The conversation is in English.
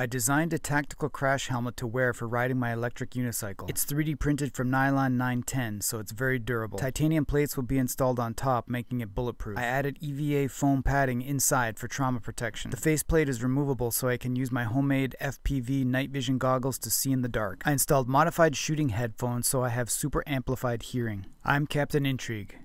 I designed a tactical crash helmet to wear for riding my electric unicycle. It's 3D printed from nylon 910, so it's very durable. Titanium plates will be installed on top, making it bulletproof. I added EVA foam padding inside for trauma protection. The faceplate is removable so I can use my homemade FPV night vision goggles to see in the dark. I installed modified shooting headphones so I have super amplified hearing. I'm Captain Intrigue.